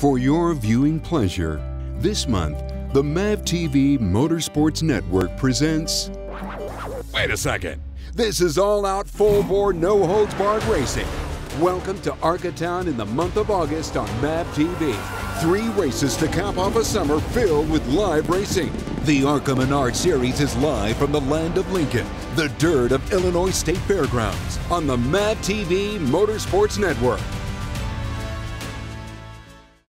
For your viewing pleasure, this month, the MAV TV Motorsports Network presents. Wait a second. This is all out, full bore, no holds barred racing. Welcome to Arcatown in the month of August on MAV TV. Three races to cap off a summer filled with live racing. The ARCA Menard Series is live from the land of Lincoln, the dirt of Illinois State Fairgrounds, on the MAV TV Motorsports Network.